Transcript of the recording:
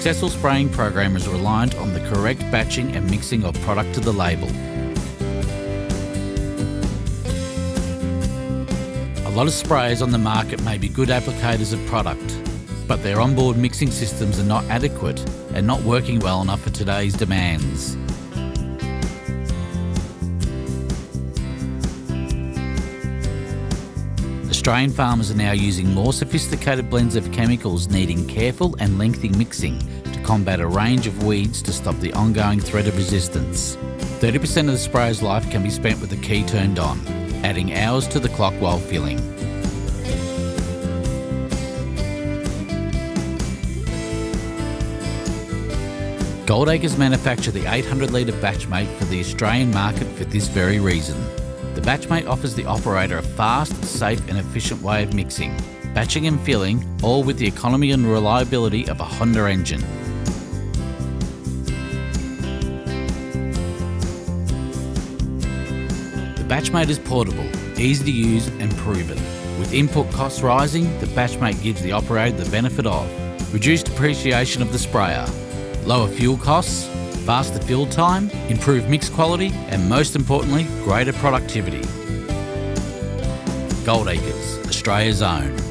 successful spraying program is reliant on the correct batching and mixing of product to the label. A lot of sprayers on the market may be good applicators of product, but their onboard mixing systems are not adequate and not working well enough for today's demands. Australian farmers are now using more sophisticated blends of chemicals needing careful and lengthy mixing to combat a range of weeds to stop the ongoing threat of resistance. 30% of the sprayer's life can be spent with the key turned on, adding hours to the clock while filling. Goldacres manufacture the 800 litre Batchmate for the Australian market for this very reason. The Batchmate offers the operator a fast, safe and efficient way of mixing, batching and filling, all with the economy and reliability of a Honda engine. The Batchmate is portable, easy to use and proven. With input costs rising, the Batchmate gives the operator the benefit of reduced depreciation of the sprayer, lower fuel costs, faster fill time, improved mix quality, and most importantly, greater productivity. Goldacres, Australia's own.